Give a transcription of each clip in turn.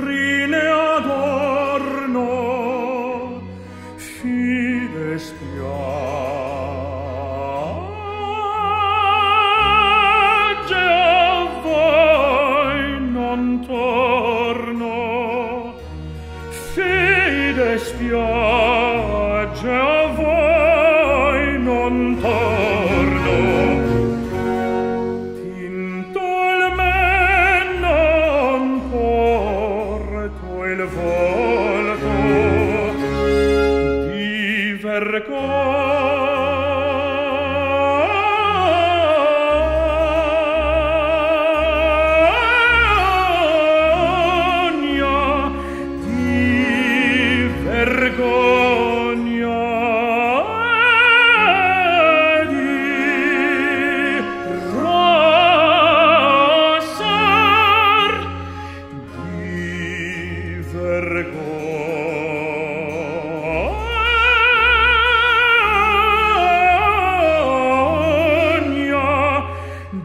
crine vergogna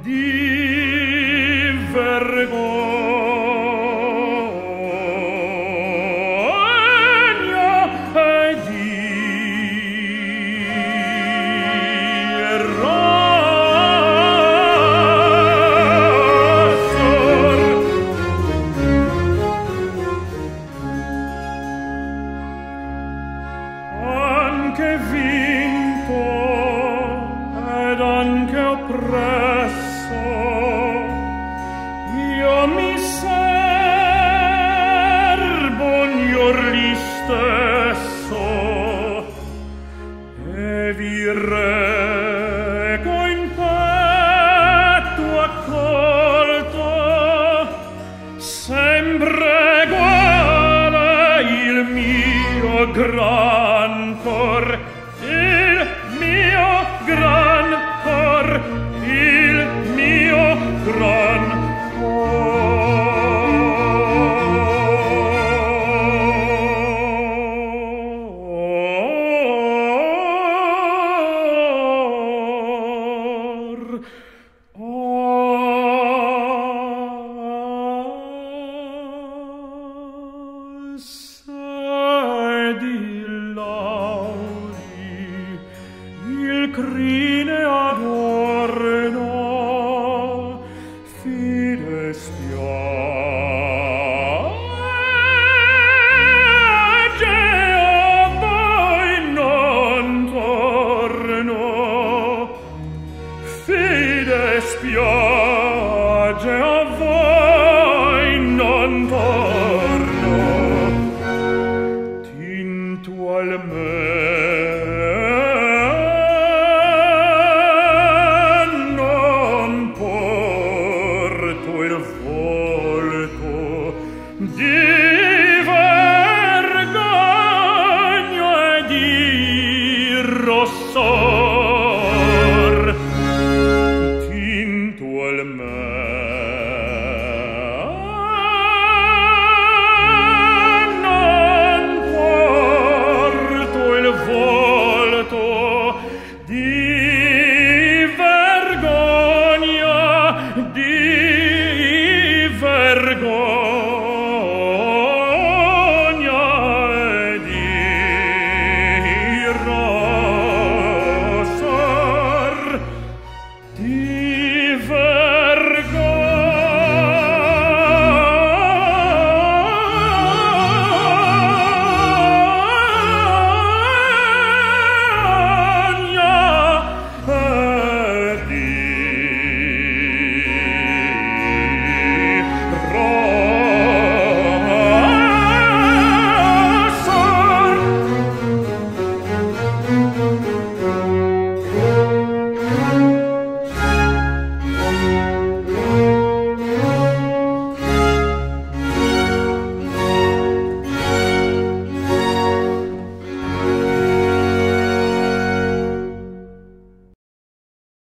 di vergogna gran